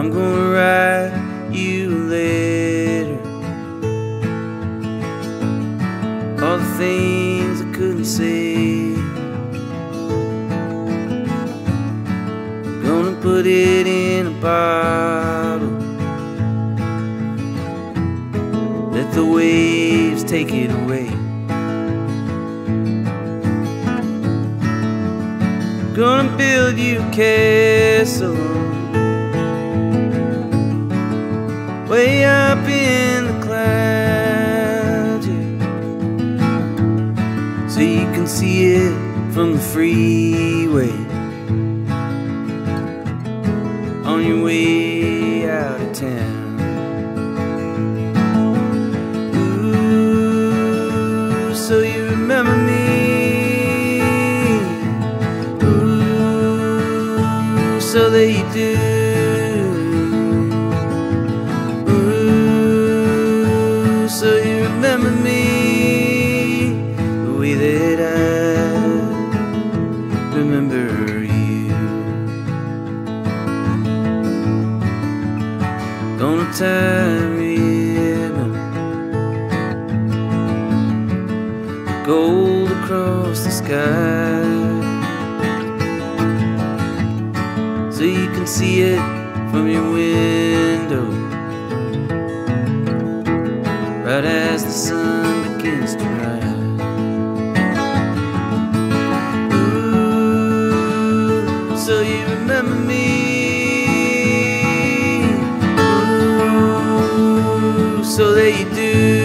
I'm gonna write you a letter. All the things I couldn't say. I'm gonna put it in a bottle. Let the waves take it away. gonna build you a castle way up in the clouds, yeah. so you can see it from the freeway on your way out of town. Ooh, so you remember me. Ooh, so that you do. Remember me the way that I remember you. Gonna tie ribbon gold across the sky. So you can see it from your window right as the sun begins to rise. So you remember me. Ooh, so that you do.